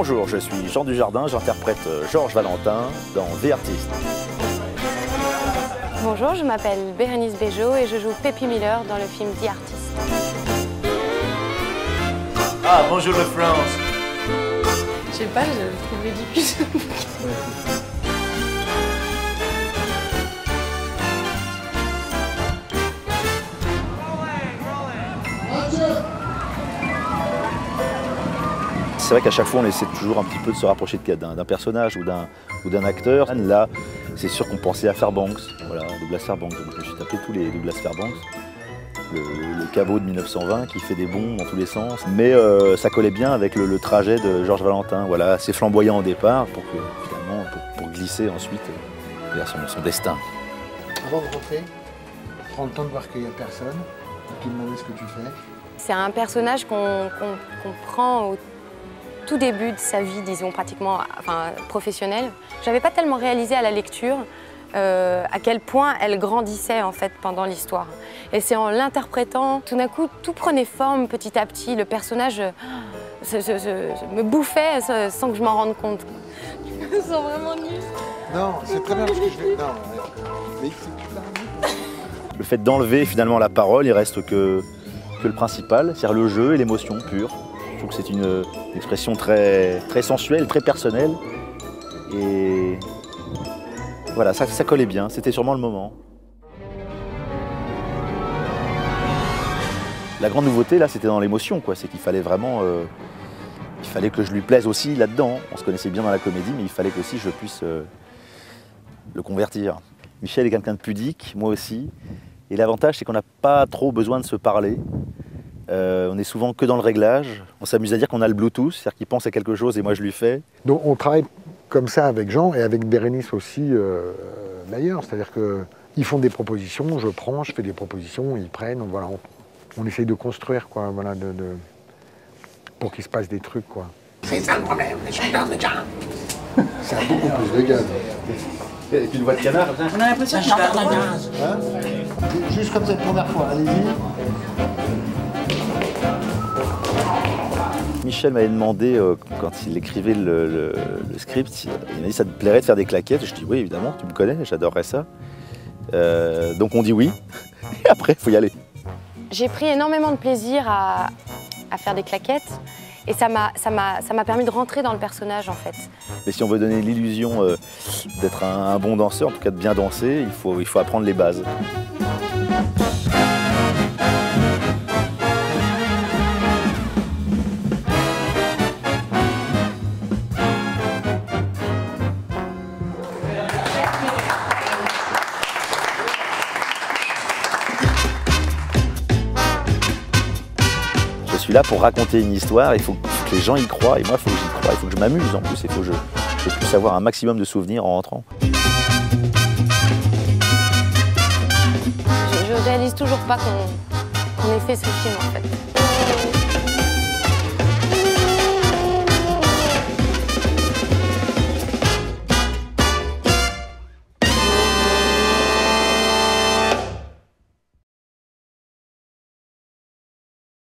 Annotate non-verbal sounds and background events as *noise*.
Bonjour, je suis Jean Dujardin, j'interprète euh, Georges Valentin dans The Artist. Bonjour, je m'appelle Bérénice Bejo et je joue Peppy Miller dans le film The Artist. Ah, bonjour la France Je sais pas, je le trouve ridicule. C'est vrai qu'à chaque fois, on essaie toujours un petit peu de se rapprocher de- d'un d'un personnage ou d'un ou d'un acteur. Là, c'est sûr qu'on pensait à Fairbanks, voilà, Douglas Fairbanks. Donc, je me suis tapé tous les Douglas Fairbanks. Le, le caveau de 1920 qui fait des bonds dans tous les sens. Mais euh, ça collait bien avec le, le trajet de Georges Valentin. Voilà, assez flamboyant au départ pour que finalement, pour, pour glisser ensuite euh, vers son, son destin. Avant de rentrer, prends le temps de voir qu'il n'y a personne, et puis demander ce que tu fais. C'est un personnage qu'on prend au tout début de sa vie, disons pratiquement enfin, professionnelle. J'avais pas tellement réalisé à la lecture euh, à quel point elle grandissait en fait pendant l'histoire. Et c'est en l'interprétant, tout d'un coup, tout prenait forme petit à petit. Le personnage euh, se- se- se- me bouffait euh, sans que je m'en rende compte. Je me sens vraiment nulle. Non, c'est très bien parce que je vais. Non, mais-. Le fait d'enlever finalement la parole, il reste que, que le principal, c'est-à-dire le jeu et l'émotion pure. Je trouve que c'est une, une expression très, très sensuelle, très personnelle. Et voilà, ça, ça collait bien, c'était sûrement le moment. La grande nouveauté là, c'était dans l'émotion, quoi. C'est qu'il fallait vraiment, euh, il fallait que je lui plaise aussi là-dedans. On se connaissait bien dans la comédie, mais il fallait que aussi je puisse euh, le convertir. Michel est quelqu'un de pudique, moi aussi. Et l'avantage, c'est qu'on n'a pas trop besoin de se parler. Euh, on est souvent que dans le réglage. On s'amuse à dire qu'on a le Bluetooth, c'est-à-dire qu'il pense à quelque chose et moi je lui fais. Donc on travaille comme ça avec Jean et avec Bérénice aussi euh, d'ailleurs. C'est-à-dire qu'ils font des propositions, je prends, je fais des propositions, ils prennent. Voilà, on, on essaye de construire quoi, voilà, de, de- pour qu'il se passe des trucs quoi. C'est ça le problème, les chanteurs de. Ça a beaucoup plus de gaz. Avec une voix de canard. On a l'impression qu'il chanteur de jazz. Hein Juste comme cette première fois, allez-y. Michel m'avait demandé, euh, quand il écrivait le, le- le script, il m'a dit ça te plairait de faire des claquettes? Je dis oui, évidemment, tu me connais, j'adorerais ça. Euh, donc on dit oui, *laughs* et après, il faut y aller. J'ai pris énormément de plaisir à, à faire des claquettes et m'a ça m'a permis de rentrer dans le personnage en fait. Mais si on veut donner l'illusion euh, d'être un, un bon danseur, en tout cas de bien danser, il faut, il faut apprendre les bases. Suis là pour raconter une histoire, il faut que les gens y croient, et moi il faut que j'y croie, il faut que je m'amuse en plus, il faut que je, puisse avoir un maximum de souvenirs en rentrant. Je, réalise toujours pas qu'on ait fait ce film en fait.